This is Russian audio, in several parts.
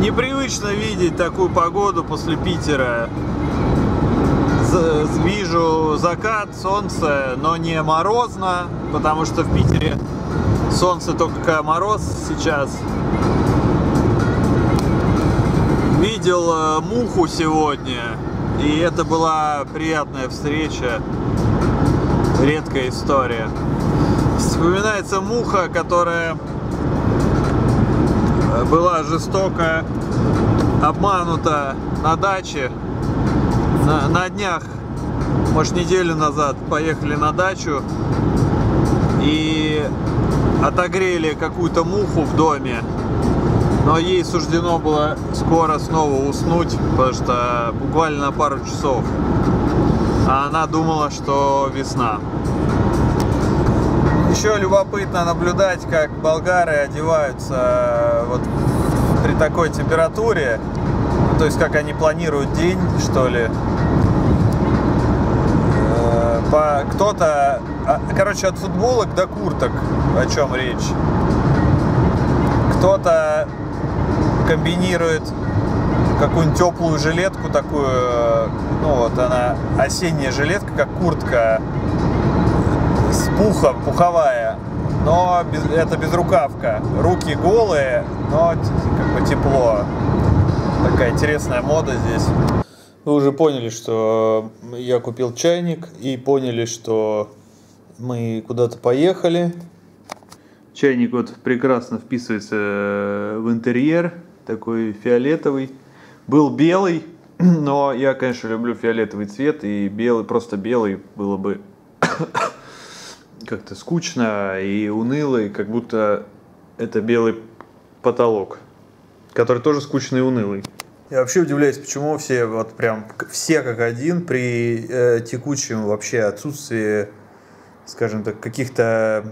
Непривычно видеть такую погоду после Питера. Вижу закат, солнце, но не морозно, потому что в Питере солнце только мороз сейчас. Видел э, муху сегодня, и это была приятная встреча, редкая история. Вспоминается муха, которая была жестоко обманута на даче. На, на днях, может неделю назад, поехали на дачу и отогрели какую-то муху в доме. Но ей суждено было скоро снова уснуть, потому что буквально пару часов. А она думала, что весна. Еще любопытно наблюдать, как болгары одеваются э, вот при такой температуре. То есть, как они планируют день, что ли. Э, кто-то, а, короче, от футболок до курток, о чем речь. Кто-то комбинирует какую-нибудь теплую жилетку такую, э, ну вот она осенняя жилетка, как куртка с пухом, пуховая, но без, это безрукавка. Руки голые, но как бы тепло. Такая интересная мода здесь. Вы уже поняли, что я купил чайник и поняли, что мы куда-то поехали. Чайник вот прекрасно вписывается в интерьер, такой фиолетовый. Был белый, но я, конечно, люблю фиолетовый цвет, и белый, просто белый было бы как-то скучно и уныло, и как будто это белый потолок, который тоже скучный и унылый. Я вообще удивляюсь, почему все вот прям все как один при э, текучем вообще отсутствии, скажем так, каких-то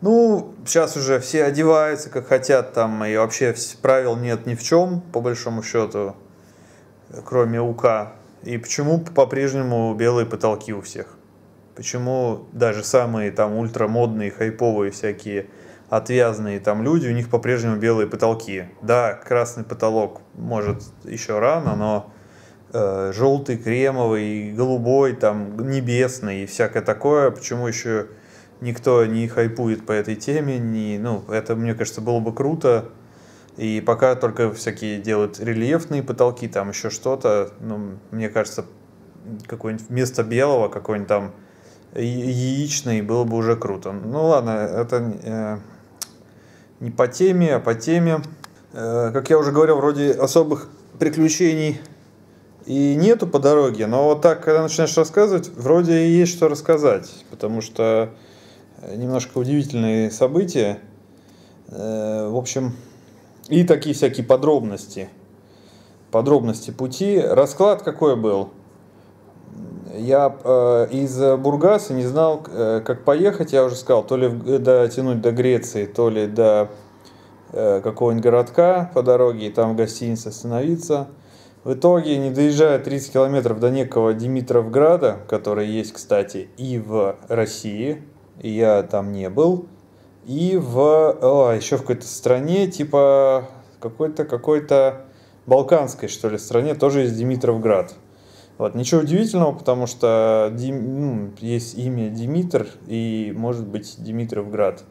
ну, сейчас уже все одеваются как хотят там, и вообще правил нет ни в чем, по большому счету, кроме УК. И почему по-прежнему белые потолки у всех? Почему даже самые там ультрамодные, хайповые всякие отвязные там люди, у них по-прежнему белые потолки. Да, красный потолок может еще рано, но э, желтый, кремовый, голубой, там небесный и всякое такое, почему еще никто не хайпует по этой теме, не, ну, это, мне кажется, было бы круто. И пока только всякие делают рельефные потолки, там еще что-то, ну, мне кажется, какое-нибудь вместо белого, какой-нибудь там яичный было бы уже круто. Ну ладно, это э, не по теме, а по теме. Э, как я уже говорил, вроде особых приключений и нету по дороге, но вот так, когда начинаешь рассказывать, вроде и есть что рассказать, потому что немножко удивительные события. Э, в общем, и такие всякие подробности. Подробности пути. Расклад какой был? Я э, из Бургаса не знал, э, как поехать, я уже сказал, то ли дотянуть до Греции, то ли до э, какого-нибудь городка по дороге, и там в гостинице остановиться. В итоге, не доезжая 30 километров до некого Димитровграда, который есть, кстати, и в России, я там не был, и в, о, еще в какой-то стране, типа какой-то, какой-то балканской, что ли, стране, тоже есть Димитровград. Вот, ничего удивительного, потому что Дим, ну, есть имя Димитр и может быть Димитровград.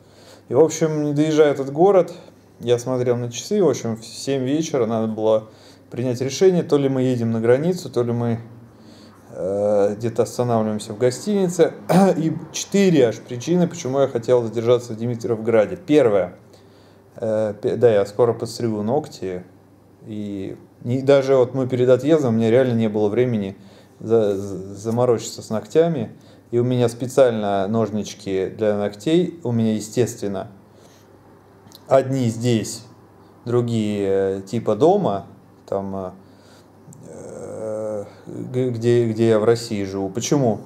И, в общем, не доезжая этот город, я смотрел на часы, в общем, в 7 вечера надо было принять решение, то ли мы едем на границу, то ли мы где-то останавливаемся в гостинице. И четыре аж причины, почему я хотел задержаться в Димитровграде. Первое, э, да, я скоро подстригу ногти, и даже вот мы перед отъездом, у меня реально не было времени за, заморочиться с ногтями. И у меня специально ножнички для ногтей, у меня, естественно, одни здесь, другие э, типа дома, там, э, где, где я в России живу. Почему?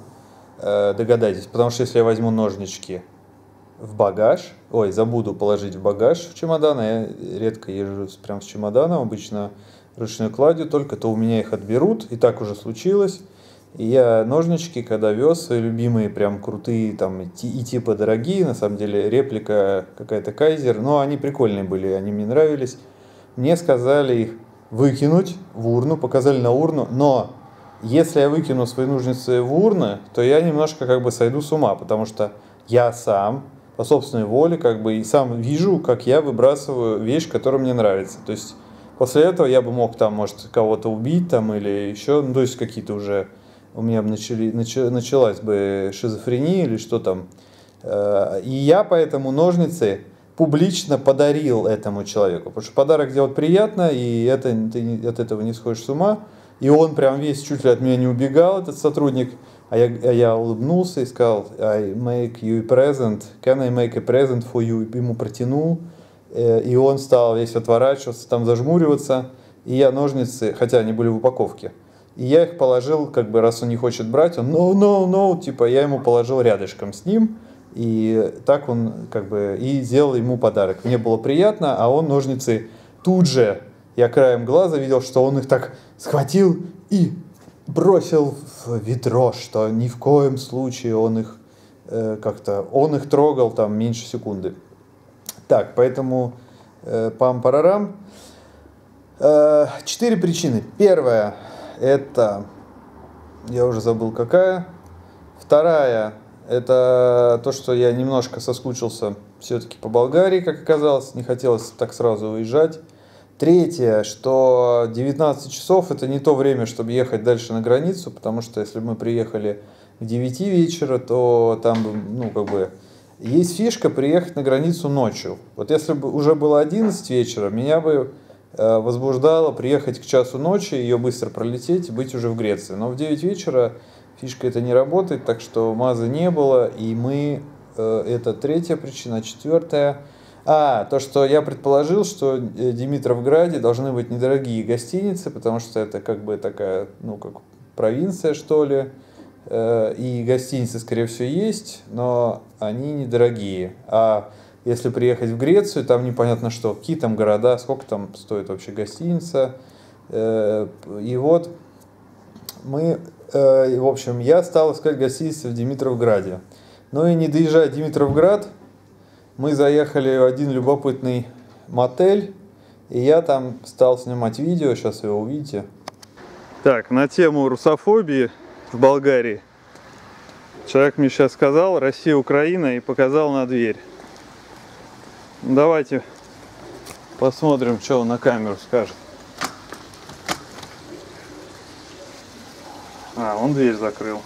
Э, догадайтесь, потому что если я возьму ножнички в багаж, ой, забуду положить в багаж в чемодан, а я редко езжу прям с чемоданом, обычно ручной кладью только, то у меня их отберут, и так уже случилось. И я ножнички, когда вез, свои любимые, прям крутые, там, и типа дорогие, на самом деле, реплика какая-то Кайзер, но они прикольные были, они мне нравились. Мне сказали их выкинуть в урну, показали на урну, но если я выкину свои ножницы в урны, то я немножко как бы сойду с ума, потому что я сам по собственной воле как бы и сам вижу, как я выбрасываю вещь, которая мне нравится. То есть после этого я бы мог там, может, кого-то убить там или еще, ну, то есть какие-то уже у меня бы начали, нач, началась бы шизофрения или что там. Э, и я поэтому ножницы публично подарил этому человеку. Потому что подарок делать приятно, и это, ты от этого не сходишь с ума. И он прям весь чуть ли от меня не убегал, этот сотрудник. А я, а я улыбнулся и сказал, I make you a present, can I make a present for you? Ему протянул, э, и он стал весь отворачиваться, там зажмуриваться. И я ножницы, хотя они были в упаковке, и я их положил, как бы, раз он не хочет брать, он no, no, no, типа, я ему положил рядышком с ним, и так он, как бы, и сделал ему подарок. Мне было приятно, а он ножницы тут же, я краем глаза видел, что он их так схватил и бросил в ведро, что ни в коем случае он их э, как-то, он их трогал там меньше секунды. Так, поэтому э, пам-парарам. Э, четыре причины. Первая, это, я уже забыл какая. Вторая, это то, что я немножко соскучился все-таки по Болгарии, как оказалось, не хотелось так сразу уезжать. Третье, что 19 часов это не то время, чтобы ехать дальше на границу, потому что если мы приехали к 9 вечера, то там, ну, как бы, есть фишка приехать на границу ночью. Вот если бы уже было 11 вечера, меня бы Э, возбуждало приехать к часу ночи, ее быстро пролететь и быть уже в Греции. Но в 9 вечера фишка это не работает, так что мазы не было, и мы... Э, это третья причина. Четвертая... А, то, что я предположил, что э, Димитровграде должны быть недорогие гостиницы, потому что это как бы такая, ну, как провинция, что ли, и гостиницы, скорее всего, есть, но они недорогие. А если приехать в Грецию, там непонятно что, какие там города, сколько там стоит вообще гостиница. Э, и вот мы, э, в общем, я стал искать гостиницу в Димитровграде. Ну и не доезжая Димитровград, мы заехали в один любопытный мотель, и я там стал снимать видео, сейчас его увидите. Так, на тему русофобии в Болгарии. Человек мне сейчас сказал Россия, Украина и показал на дверь. Давайте посмотрим, что он на камеру скажет. А, он дверь закрыл.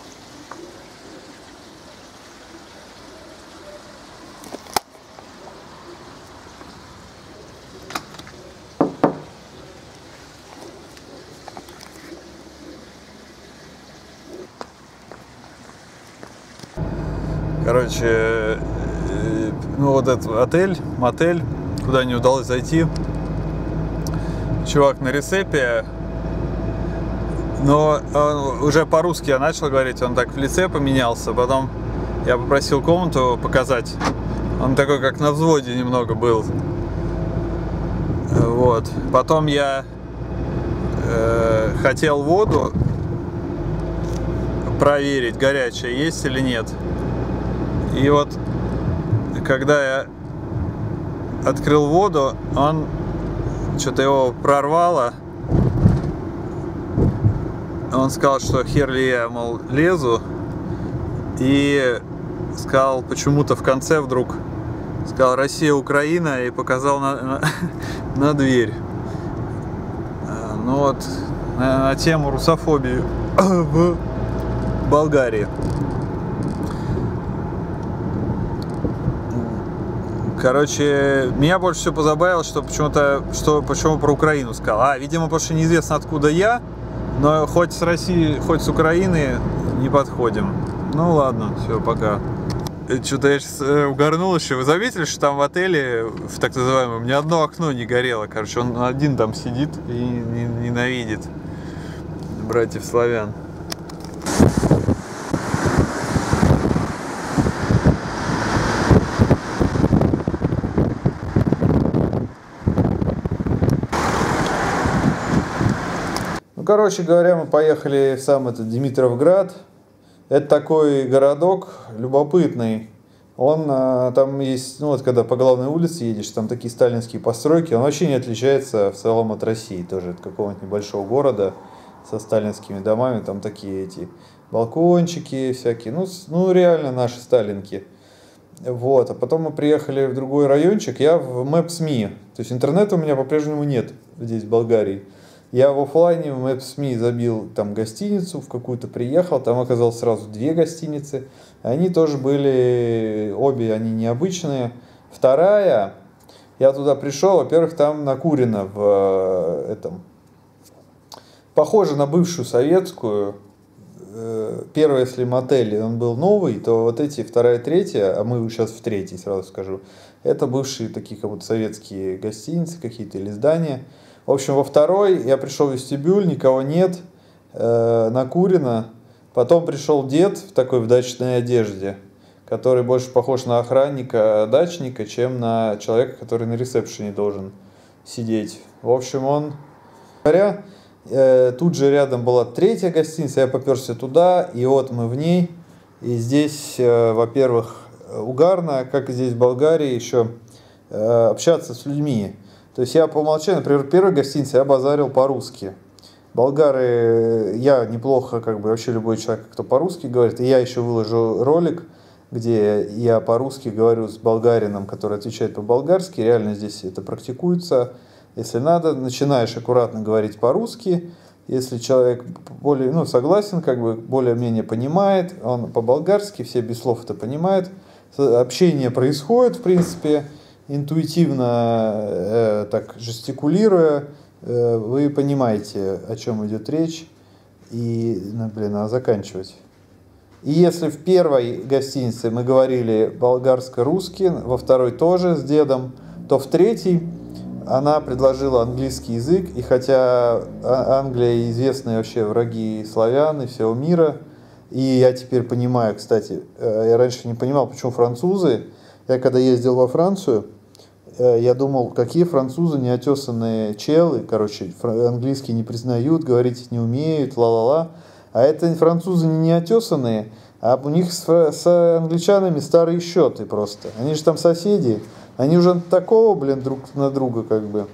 Короче, ну вот этот отель, мотель, куда не удалось зайти. Чувак на рецепе, но он уже по-русски я начал говорить, он так в лице поменялся, потом я попросил комнату показать. Он такой, как на взводе немного был. Вот. Потом я э, хотел воду проверить, горячая есть или нет. И вот когда я открыл воду, он что-то его прорвало. Он сказал, что хер ли я, мол, лезу. И сказал почему-то в конце вдруг, сказал Россия, Украина и показал на, на, на дверь. А, ну вот, на, на тему русофобии в Болгарии. Короче, меня больше всего позабавило, что почему-то, что почему про Украину сказал. А, видимо, потому что неизвестно откуда я, но хоть с России, хоть с Украины не подходим. Ну ладно, все, пока. Э, Что-то я сейчас э, угорнул еще. Вы заметили, что там в отеле, в так называемом, ни одно окно не горело. Короче, он один там сидит и ненавидит братьев славян. Короче говоря, мы поехали в сам этот Димитровград. Это такой городок любопытный. Он, а, там есть, ну вот когда по главной улице едешь, там такие сталинские постройки, он вообще не отличается в целом от России, тоже от какого-нибудь небольшого города со сталинскими домами, там такие эти балкончики всякие, ну, ну реально наши сталинки. Вот, а потом мы приехали в другой райончик, я в Maps.me, то есть интернета у меня по-прежнему нет здесь, в Болгарии. Я в офлайне в Maps.me забил там гостиницу, в какую-то приехал, там оказалось сразу две гостиницы. Они тоже были, обе они необычные. Вторая, я туда пришел, во-первых, там накурено в э, этом, похоже на бывшую советскую, э, первый, если мотель, он был новый, то вот эти вторая, третья, а мы сейчас в третьей, сразу скажу, это бывшие такие как будто советские гостиницы какие-то или здания. В общем, во второй я пришел в вестибюль, никого нет, э, накурено. Потом пришел дед в такой в дачной одежде, который больше похож на охранника дачника, чем на человека, который на ресепшене должен сидеть. В общем, он говоря, э, тут же рядом была третья гостиница, я поперся туда, и вот мы в ней. И здесь, э, во-первых, угарно, как и здесь в Болгарии, еще э, общаться с людьми. То есть я по умолчанию, например, в первой гостинице я базарил по-русски. Болгары, я неплохо, как бы вообще любой человек, кто по-русски говорит, и я еще выложу ролик, где я по-русски говорю с болгарином, который отвечает по-болгарски, реально здесь это практикуется. Если надо, начинаешь аккуратно говорить по-русски, если человек более, ну, согласен, как бы более-менее понимает, он по-болгарски, все без слов это понимают, общение происходит, в принципе, интуитивно э, так жестикулируя, э, вы понимаете, о чем идет речь, и, ну, блин, надо заканчивать. И если в первой гостинице мы говорили болгарско-русский, во второй тоже с дедом, то в третьей она предложила английский язык, и хотя а, Англия известные вообще враги славян и всего мира, и я теперь понимаю, кстати, э, я раньше не понимал, почему французы, я когда ездил во Францию, я думал, какие французы неотесанные челы, короче, английский не признают, говорить не умеют, ла-ла-ла. А это французы не неотесанные, а у них с, с англичанами старые счеты просто. Они же там соседи, они уже такого, блин, друг на друга как бы.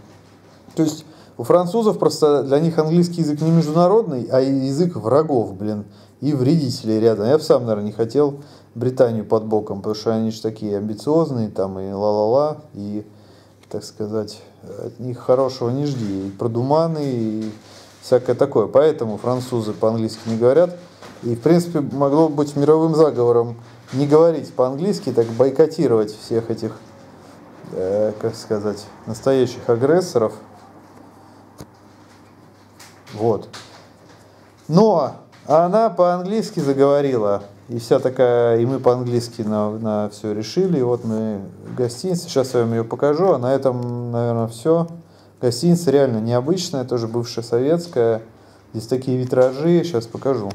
То есть у французов просто для них английский язык не международный, а язык врагов, блин, и вредителей рядом. Я бы сам, наверное, не хотел Британию под боком, потому что они же такие амбициозные, там и ла-ла-ла, и, так сказать, от них хорошего не жди, и продуманы, и всякое такое. Поэтому французы по-английски не говорят. И, в принципе, могло быть мировым заговором не говорить по-английски, так бойкотировать всех этих, э, как сказать, настоящих агрессоров. Вот. Но она по-английски заговорила и вся такая, и мы по-английски на, на все решили. И вот мы в гостинице, сейчас я вам ее покажу, а на этом, наверное, все. Гостиница реально необычная, тоже бывшая советская. Здесь такие витражи, сейчас покажу.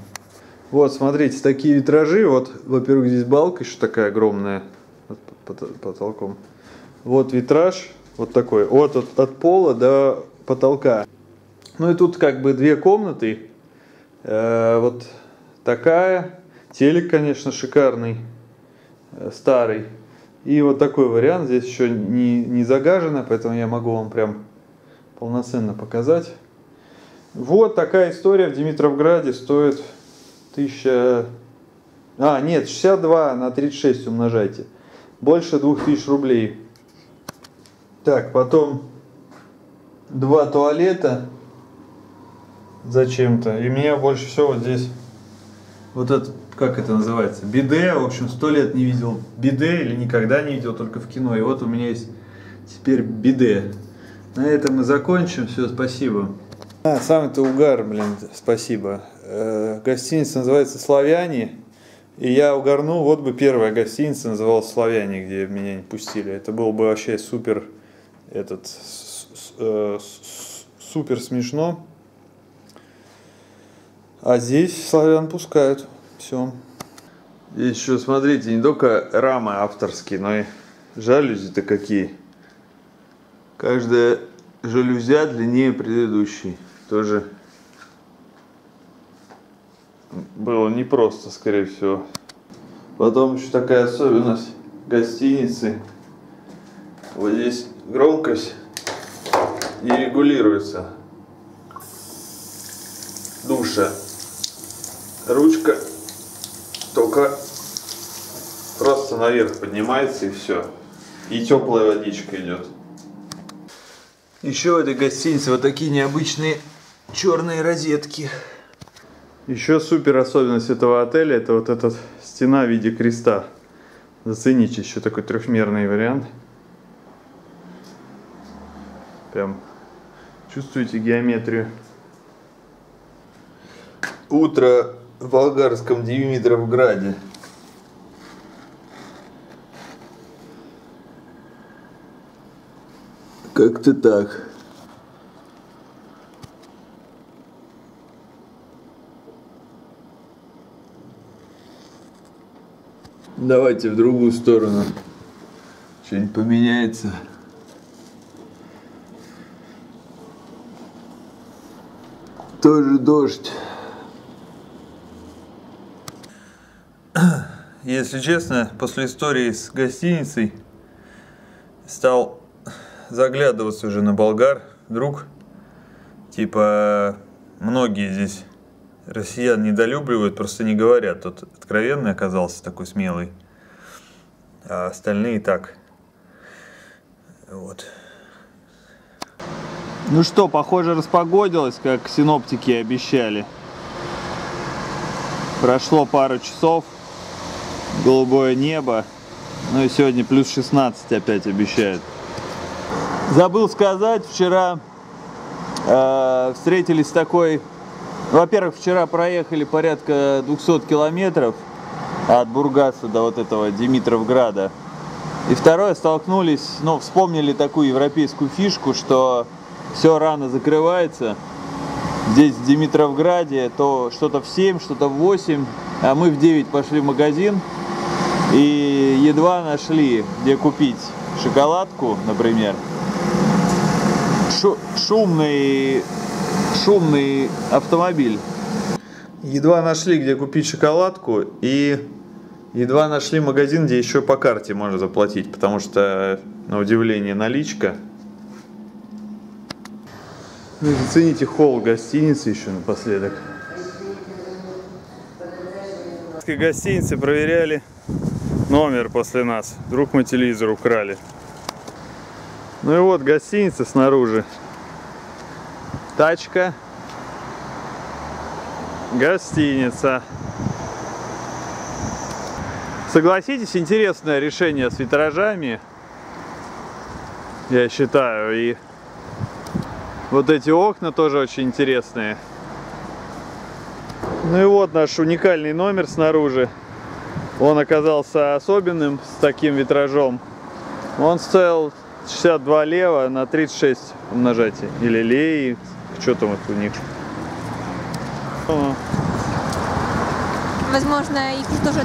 Вот, смотрите, такие витражи. Вот, во-первых, здесь балка еще такая огромная под потолком. Вот витраж, вот такой, вот от, от пола до потолка. Ну и тут как бы две комнаты. Э, вот такая Телек, конечно, шикарный, э, старый. И вот такой вариант. Здесь еще не, не загажено, поэтому я могу вам прям полноценно показать. Вот такая история в Димитровграде стоит 1000... А, нет, 62 на 36 умножайте. Больше 2000 рублей. Так, потом два туалета зачем-то. И меня больше всего вот здесь вот этот как это называется, биде, в общем, сто лет не видел биде или никогда не видел, только в кино. И вот у меня есть теперь биде. На этом мы закончим. Все, спасибо. А, самый-то угар, блин, спасибо. Э, гостиница называется «Славяне». И я угорну, вот бы первая гостиница называлась «Славяне», где меня не пустили. Это было бы вообще супер, этот, э, супер смешно. А здесь славян пускают. Все. Здесь еще, смотрите, не только рамы авторские, но и жалюзи-то какие. Каждая жалюзя длиннее предыдущей. Тоже было непросто, скорее всего. Потом еще такая особенность гостиницы. Вот здесь громкость не регулируется. Душа. Ручка только просто наверх поднимается и все. И теплая водичка идет. Еще в этой гостинице вот такие необычные черные розетки. Еще супер особенность этого отеля это вот эта стена в виде креста. Зацените еще такой трехмерный вариант. Прям чувствуете геометрию. Утро болгарском Димитровграде. Как-то так. Давайте в другую сторону. Что-нибудь поменяется. Тоже дождь. Если честно, после истории с гостиницей стал заглядываться уже на болгар. Вдруг, типа, многие здесь россиян недолюбливают, просто не говорят. Тот откровенный оказался такой смелый, а остальные так. Вот. Ну что, похоже, распогодилось, как синоптики обещали. Прошло пару часов, голубое небо, ну и сегодня плюс 16 опять обещают. Забыл сказать, вчера э, встретились с такой во-первых, вчера проехали порядка 200 километров от Бургаса до вот этого Димитровграда. И второе, столкнулись, ну, вспомнили такую европейскую фишку, что все рано закрывается. Здесь в Димитровграде то что-то в 7, что-то в 8, а мы в 9 пошли в магазин и едва нашли, где купить шоколадку, например. Шу шумный шумный автомобиль. Едва нашли, где купить шоколадку, и едва нашли магазин, где еще по карте можно заплатить, потому что, на удивление, наличка. Ну и зацените холл гостиницы еще напоследок. В гостинице проверяли номер после нас. Вдруг мы телевизор украли. Ну и вот гостиница снаружи тачка, гостиница. Согласитесь, интересное решение с витражами, я считаю, и вот эти окна тоже очень интересные. Ну и вот наш уникальный номер снаружи. Он оказался особенным с таким витражом. Он стоил 62 лева на 36 умножайте. Или лей, что там вот у них? Возможно, их тоже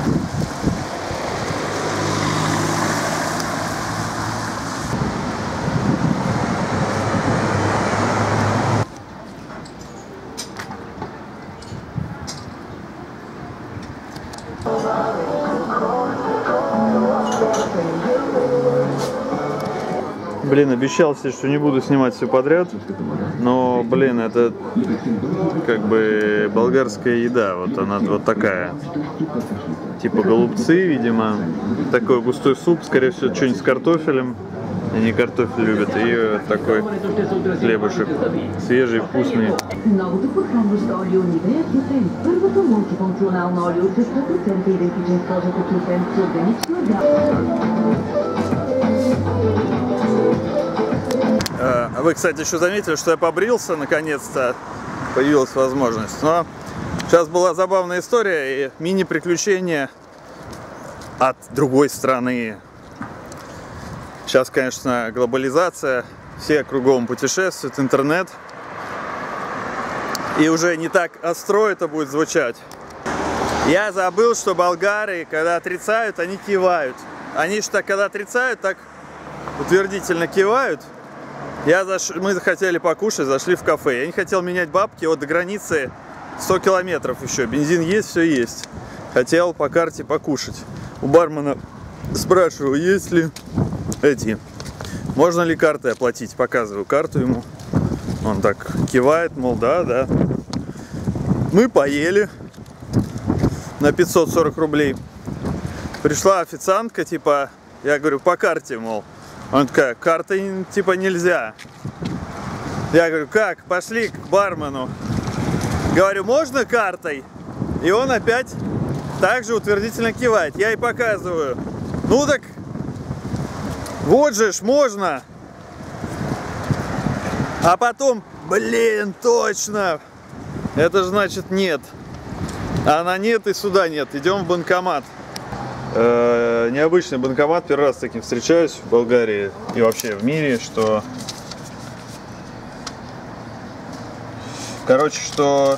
Блин, обещал себе, что не буду снимать все подряд, но, блин, это как бы болгарская еда, вот она вот такая. Типа голубцы, видимо, такой густой суп, скорее всего, что-нибудь с картофелем. Они картофель любят, и такой хлебушек свежий, вкусный. А вы, кстати, еще заметили, что я побрился, наконец-то появилась возможность. Но сейчас была забавная история и мини-приключение от другой страны. Сейчас, конечно, глобализация, все кругом путешествуют, интернет. И уже не так остро это будет звучать. Я забыл, что болгары, когда отрицают, они кивают. Они что, когда отрицают, так утвердительно кивают. Я заш... Мы захотели покушать, зашли в кафе. Я не хотел менять бабки, вот до границы 100 километров еще. Бензин есть, все есть. Хотел по карте покушать. У бармена спрашиваю, есть ли эти, можно ли картой оплатить. Показываю карту ему. Он так кивает, мол, да, да. Мы поели на 540 рублей. Пришла официантка, типа, я говорю, по карте, мол. Он такая, картой типа нельзя. Я говорю, как? Пошли к бармену. Говорю, можно картой? И он опять также утвердительно кивает. Я и показываю. Ну так, вот же ж, можно. А потом, блин, точно. Это же значит нет. А на нет и сюда нет. Идем в банкомат. Э, необычный банкомат. Первый раз с таким встречаюсь в Болгарии и вообще в мире, что... Короче, что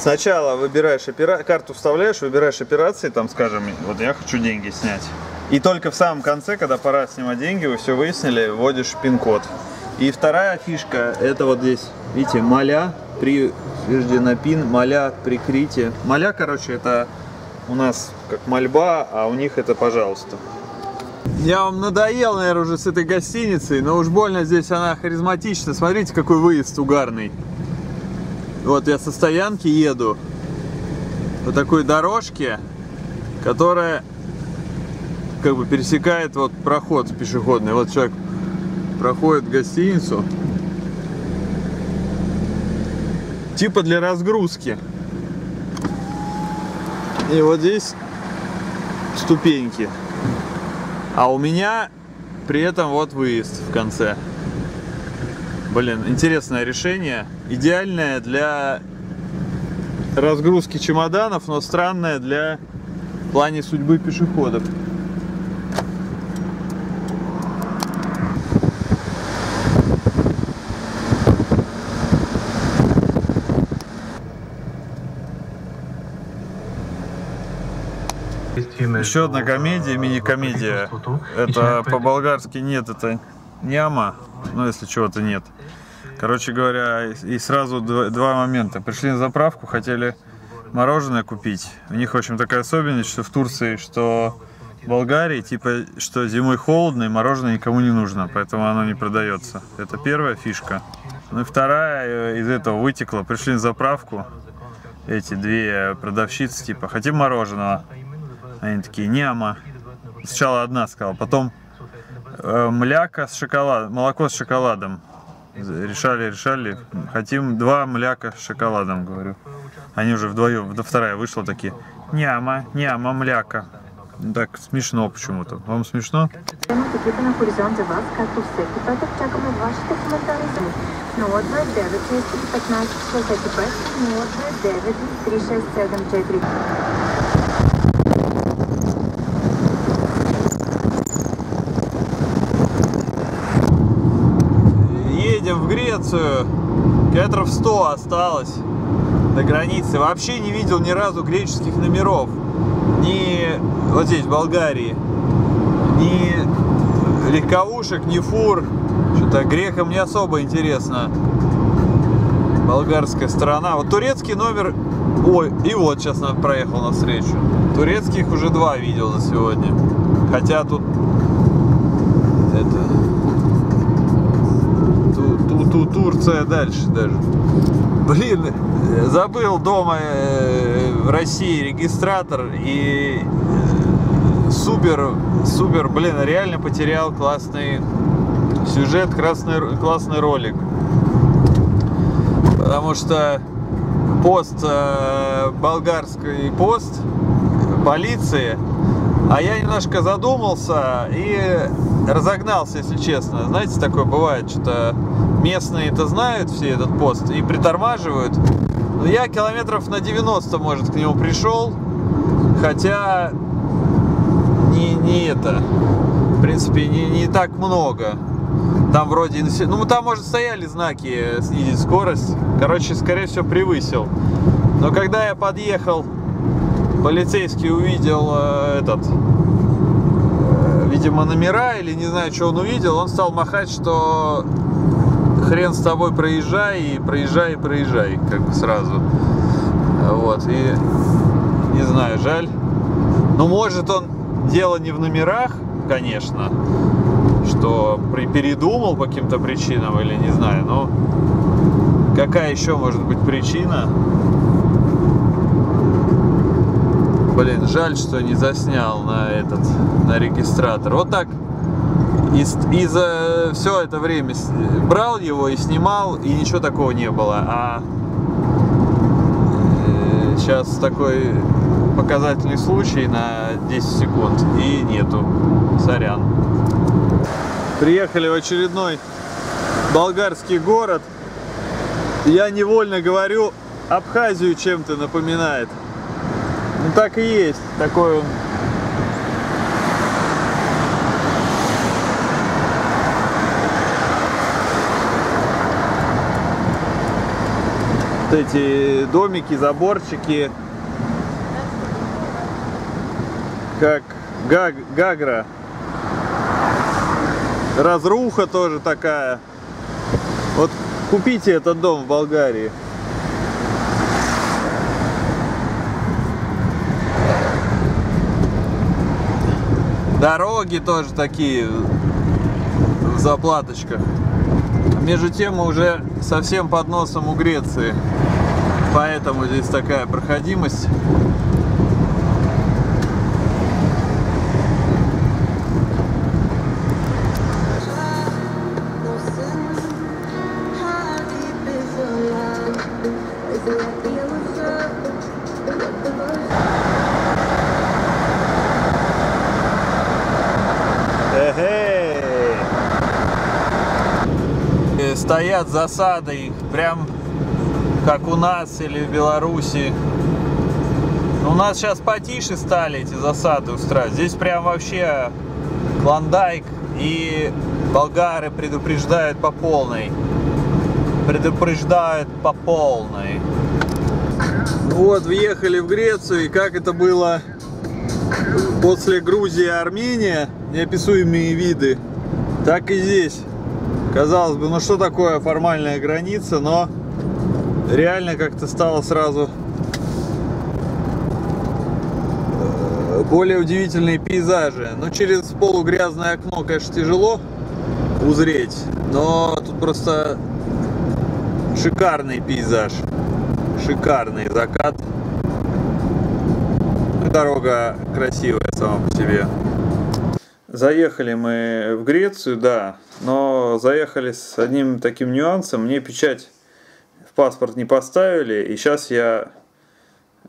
сначала выбираешь опера... карту вставляешь, выбираешь операции, там, скажем, вот я хочу деньги снять. И только в самом конце, когда пора снимать деньги, вы все выяснили, вводишь пин-код. И вторая фишка, это вот здесь, видите, маля, приверждена пин, маля, прикрытие. Маля, короче, это у нас как мольба, а у них это пожалуйста. Я вам надоел, наверное, уже с этой гостиницей, но уж больно здесь она харизматична. Смотрите, какой выезд угарный. Вот я со стоянки еду по такой дорожке, которая как бы пересекает вот проход пешеходный. Вот человек проходит гостиницу. Типа для разгрузки. И вот здесь ступеньки. А у меня при этом вот выезд в конце. Блин, интересное решение. Идеальное для разгрузки чемоданов, но странное для плане судьбы пешеходов. Еще одна комедия, мини-комедия. Это по-болгарски нет, это няма, ну если чего-то нет. Короче говоря, и сразу два, момента. Пришли на заправку, хотели мороженое купить. У них, в общем, такая особенность, что в Турции, что в Болгарии, типа, что зимой холодно и мороженое никому не нужно, поэтому оно не продается. Это первая фишка. Ну и вторая э, из этого вытекла. Пришли на заправку, эти две продавщицы, типа, хотим мороженого. Они такие, няма. Сначала одна сказала, потом э, мляка с шоколадом, молоко с шоколадом. Решали, решали. Хотим два мляка с шоколадом, говорю. Они уже вдвоем, вторая вышла такие, няма, няма, мляка. Ну, так смешно почему-то. Вам смешно? едем в Грецию. Километров 100 осталось до границы. Вообще не видел ни разу греческих номеров. Ни вот здесь, в Болгарии. Ни легковушек, ни фур. Что-то грекам не особо интересно. Болгарская сторона. Вот турецкий номер... Ой, и вот сейчас проехал навстречу. Турецких уже два видел за сегодня. Хотя тут Ту Турция дальше даже. Блин, забыл дома э, в России регистратор и э, супер, супер, блин, реально потерял классный сюжет, классный, классный ролик. Потому что пост, э, болгарский пост полиции а я немножко задумался и разогнался, если честно. Знаете, такое бывает, что местные это знают все этот пост и притормаживают. Но я километров на 90, может, к нему пришел. Хотя не, не это. В принципе, не, не так много. Там вроде... Ну, там, может, стояли знаки снизить скорость. Короче, скорее всего, превысил. Но когда я подъехал полицейский увидел э, этот, э, видимо, номера или не знаю, что он увидел, он стал махать, что хрен с тобой проезжай, и проезжай, и проезжай, как бы сразу. Вот, и не знаю, жаль. Ну, может, он дело не в номерах, конечно, что передумал по каким-то причинам или не знаю, но какая еще может быть причина? Блин, жаль, что не заснял на этот, на регистратор. Вот так и, и за все это время брал его и снимал, и ничего такого не было. А сейчас такой показательный случай на 10 секунд и нету. Сорян. Приехали в очередной болгарский город. Я невольно говорю, Абхазию чем-то напоминает. Ну так и есть. Такой он эти домики, заборчики, как Гаг, Гагра. Разруха тоже такая. Вот купите этот дом в Болгарии. Дороги тоже такие в заплаточках. Между тем мы уже совсем под носом у Греции. Поэтому здесь такая проходимость. стоят засады, прям как у нас или в Беларуси. У нас сейчас потише стали эти засады устраивать. Здесь прям вообще клондайк и болгары предупреждают по полной. Предупреждают по полной. Вот, въехали в Грецию, и как это было после Грузии и Армения, неописуемые виды, так и здесь. Казалось бы, ну что такое формальная граница, но реально как-то стало сразу э, более удивительные пейзажи. Ну, через полугрязное окно, конечно, тяжело узреть, но тут просто шикарный пейзаж, шикарный закат. Дорога красивая сама по себе. Заехали мы в Грецию, да, но заехали с одним таким нюансом. Мне печать паспорт не поставили, и сейчас я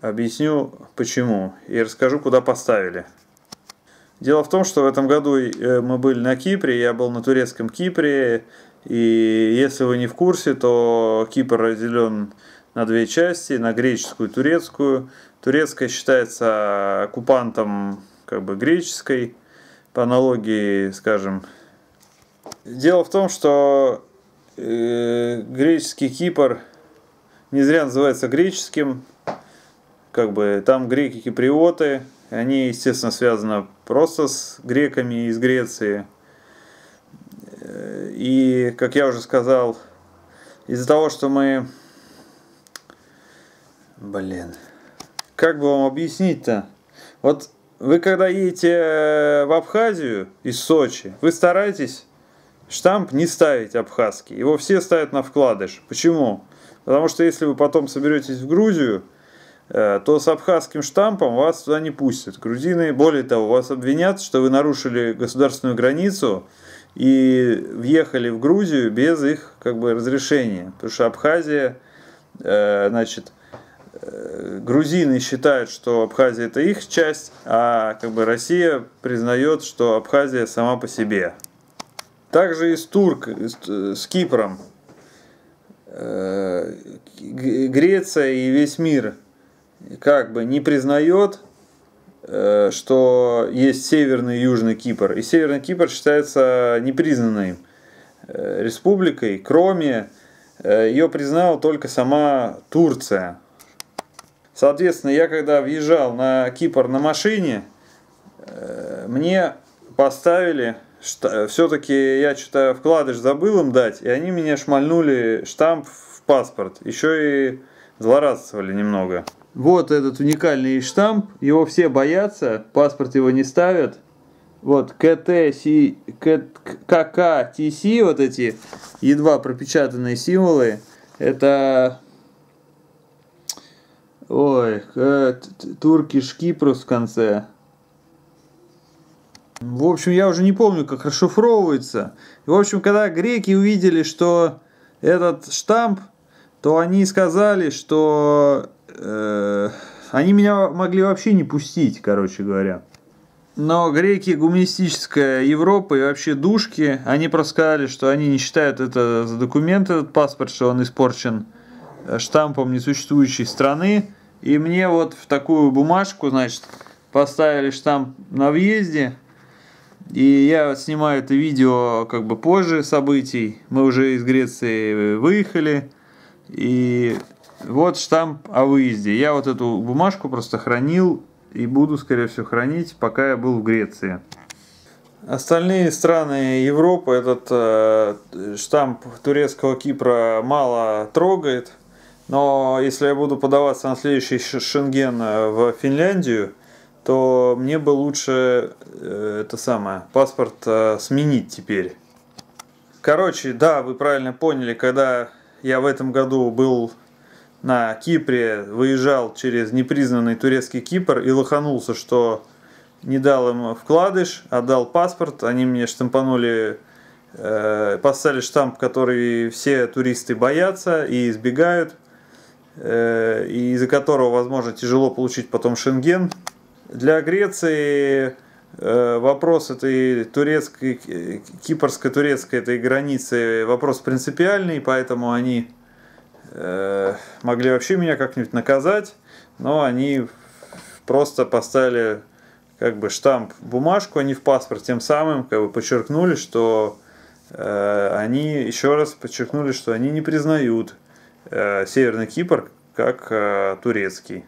объясню почему и расскажу, куда поставили. Дело в том, что в этом году э, мы были на Кипре, я был на турецком Кипре, и если вы не в курсе, то Кипр разделен на две части, на греческую и турецкую. Турецкая считается оккупантом как бы греческой, по аналогии, скажем. Дело в том, что э, греческий Кипр не зря называется греческим, как бы там греки киприоты, они, естественно, связаны просто с греками из Греции. И, как я уже сказал, из-за того, что мы... Блин. Как бы вам объяснить-то? Вот вы когда едете э, в Абхазию из Сочи, вы стараетесь штамп не ставить абхазский. Его все ставят на вкладыш. Почему? Потому что если вы потом соберетесь в Грузию, э, то с абхазским штампом вас туда не пустят. Грузины, более того, вас обвинят, что вы нарушили государственную границу и въехали в Грузию без их как бы, разрешения. Потому что Абхазия, э, значит, грузины считают, что Абхазия это их часть, а как бы Россия признает, что Абхазия сама по себе. Также и с Турк, с Кипром. Э, Греция и весь мир как бы не признает, э, что есть Северный и Южный Кипр. И Северный Кипр считается непризнанной э, республикой, кроме ее признала только сама Турция. Соответственно, я когда въезжал на Кипр на машине, мне поставили все-таки я что-то вкладыш забыл им дать, и они меня шмальнули штамп в паспорт. Еще и злорадствовали немного. Вот этот уникальный штамп, его все боятся, паспорт его не ставят. Вот КТ, ТС, вот эти едва пропечатанные символы, это Ой, Туркиш Кипрус в конце. В общем, я уже не помню, как расшифровывается. В общем, когда греки увидели, что этот штамп, то они сказали, что э, они меня могли вообще не пустить, короче говоря. Но греки, гуманистическая Европа и вообще душки, они просто сказали, что они не считают это за документ, этот паспорт, что он испорчен э, штампом несуществующей страны. И мне вот в такую бумажку, значит, поставили штамп на въезде. И я снимаю это видео как бы позже событий. Мы уже из Греции выехали. И вот штамп о выезде. Я вот эту бумажку просто хранил и буду, скорее всего, хранить, пока я был в Греции. Остальные страны Европы этот э, штамп турецкого Кипра мало трогает. Но если я буду подаваться на следующий Шенген э, в Финляндию, то мне бы лучше э, это самое паспорт э, сменить теперь. Короче, да, вы правильно поняли, когда я в этом году был на Кипре, выезжал через непризнанный турецкий Кипр и лоханулся, что не дал им вкладыш, отдал паспорт, они мне штампанули, э, поставили штамп, который все туристы боятся и избегают, э, и из-за которого, возможно, тяжело получить потом шенген. Для Греции э, вопрос этой турецкой, кипрско-турецкой этой границы вопрос принципиальный, поэтому они э, могли вообще меня как-нибудь наказать, но они просто поставили как бы штамп бумажку, они в паспорт тем самым как бы подчеркнули, что э, они еще раз подчеркнули, что они не признают э, Северный Кипр как э, турецкий.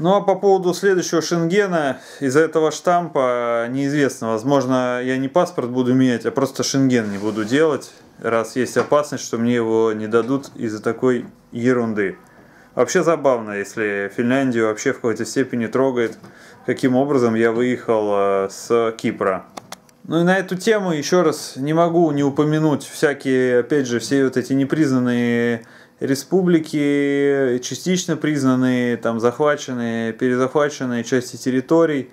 Ну а по поводу следующего Шенгена, из-за этого штампа неизвестно. Возможно, я не паспорт буду менять, а просто Шенген не буду делать, раз есть опасность, что мне его не дадут из-за такой ерунды. Вообще забавно, если Финляндию вообще в какой-то степени трогает, каким образом я выехал э, с Кипра. Ну и на эту тему еще раз не могу не упомянуть всякие, опять же, все вот эти непризнанные республики, частично признанные, там, захваченные, перезахваченные части территорий.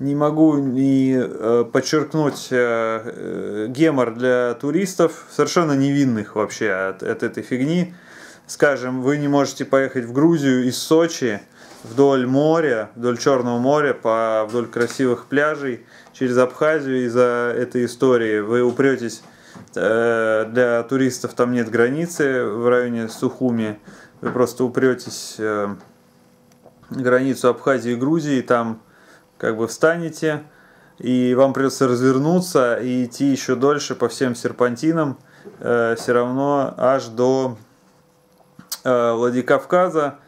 Не могу не э, подчеркнуть э, э, гемор для туристов, совершенно невинных вообще от, от этой фигни. Скажем, вы не можете поехать в Грузию из Сочи вдоль моря, вдоль Черного моря, по, вдоль красивых пляжей, через Абхазию из-за этой истории. Вы упретесь для туристов там нет границы в районе Сухуми. Вы просто упретесь э, границу Абхазии и Грузии, там как бы встанете, и вам придется развернуться и идти еще дольше по всем серпантинам, э, все равно аж до Владикавказа,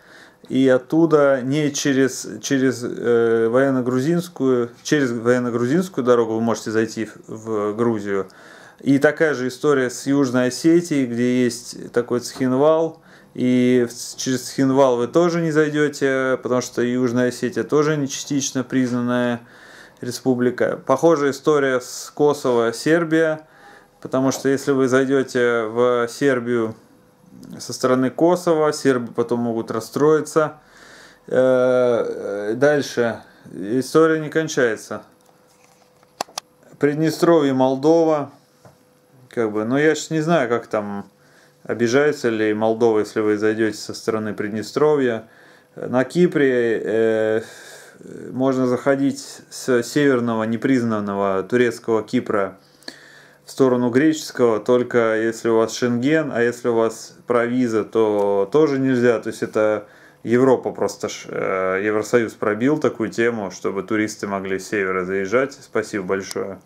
и оттуда не через, через э, военно-грузинскую, через военно-грузинскую дорогу вы можете зайти в Грузию, и такая же история с Южной Осетией, где есть такой Цхинвал. И через Цхинвал вы тоже не зайдете, потому что Южная Осетия тоже не частично признанная республика. Похожая история с Косово, Сербия, потому что если вы зайдете в Сербию со стороны Косово, сербы потом могут расстроиться. Э, дальше история не кончается. Приднестровье, Молдова – как бы, но я ж не знаю, как там обижается ли Молдова, если вы зайдете со стороны Приднестровья. На Кипре э, можно заходить с северного непризнанного турецкого Кипра в сторону греческого, только если у вас Шенген, а если у вас провиза, то тоже нельзя. То есть это Европа просто, э, Евросоюз пробил такую тему, чтобы туристы могли с севера заезжать. Спасибо большое.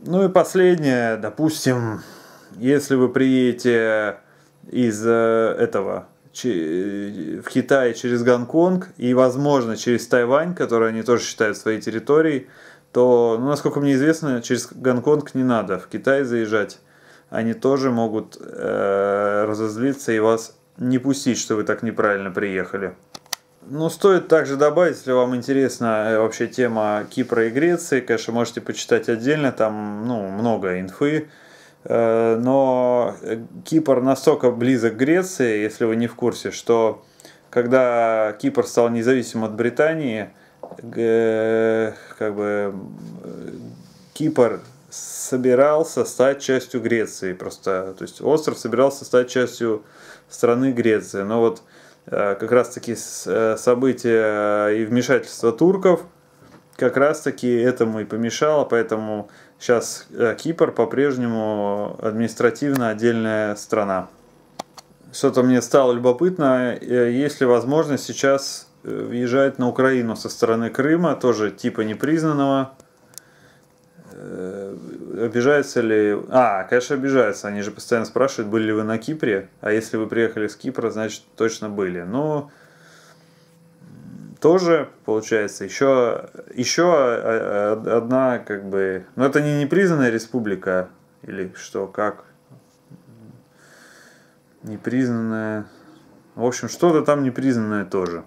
Ну и последнее, допустим, если вы приедете из э, этого в Китай через Гонконг и, возможно, через Тайвань, который они тоже считают своей территорией, то, ну, насколько мне известно, через Гонконг не надо в Китай заезжать. Они тоже могут э, разозлиться и вас не пустить, что вы так неправильно приехали. Ну, стоит также добавить, если вам интересна э, вообще тема Кипра и Греции, конечно, можете почитать отдельно, там ну, много инфы. Э, но Кипр настолько близок к Греции, если вы не в курсе, что когда Кипр стал независим от Британии, как бы Кипр собирался стать частью Греции. Просто, то есть остров собирался стать частью страны Греции. Но вот э, как раз таки э, события и вмешательство турков как раз таки этому и помешало, поэтому сейчас э, Кипр по-прежнему административно отдельная страна. Что-то мне стало любопытно, есть ли возможность сейчас въезжать на Украину со стороны Крыма, тоже типа непризнанного, обижаются ли... А, конечно, обижаются. Они же постоянно спрашивают, были ли вы на Кипре. А если вы приехали с Кипра, значит, точно были. Но тоже, получается, еще, еще одна, как бы... Ну, это не непризнанная республика. Или что, как? Непризнанная... В общем, что-то там непризнанное тоже.